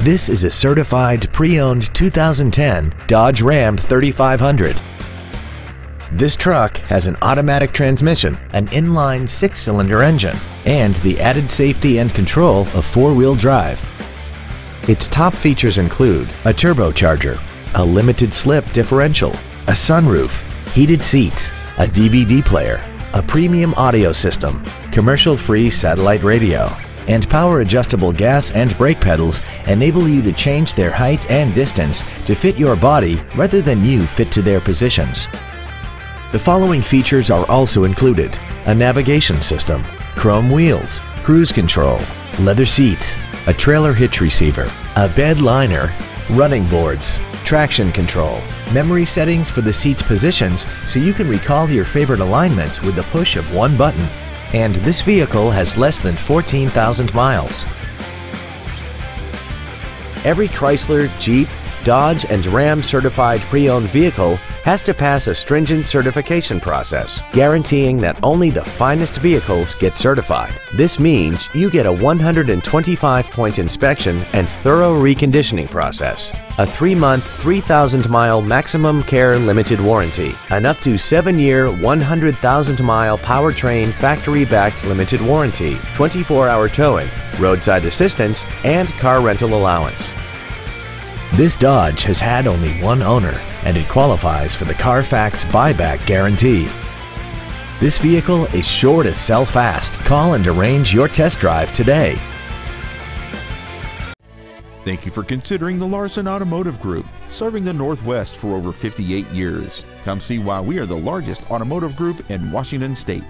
This is a certified pre-owned 2010 Dodge Ram 3500. This truck has an automatic transmission, an inline six-cylinder engine, and the added safety and control of four-wheel drive. Its top features include a turbocharger, a limited slip differential, a sunroof, heated seats, a DVD player, a premium audio system, commercial-free satellite radio, and power adjustable gas and brake pedals enable you to change their height and distance to fit your body rather than you fit to their positions. The following features are also included. A navigation system, chrome wheels, cruise control, leather seats, a trailer hitch receiver, a bed liner, running boards, traction control, memory settings for the seat's positions so you can recall your favorite alignment with the push of one button. And this vehicle has less than 14,000 miles. Every Chrysler, Jeep, Dodge, and Ram certified pre-owned vehicle has to pass a stringent certification process, guaranteeing that only the finest vehicles get certified. This means you get a 125-point inspection and thorough reconditioning process, a 3-month, 3,000-mile maximum care limited warranty, an up to 7-year, 100,000-mile powertrain factory-backed limited warranty, 24-hour towing, roadside assistance, and car rental allowance. This Dodge has had only one owner and it qualifies for the Carfax buyback guarantee. This vehicle is sure to sell fast. Call and arrange your test drive today. Thank you for considering the Larson Automotive Group, serving the Northwest for over 58 years. Come see why we are the largest automotive group in Washington State.